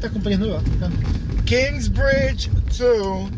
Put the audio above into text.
está acompanhando lá. Tá? Kingsbridge 2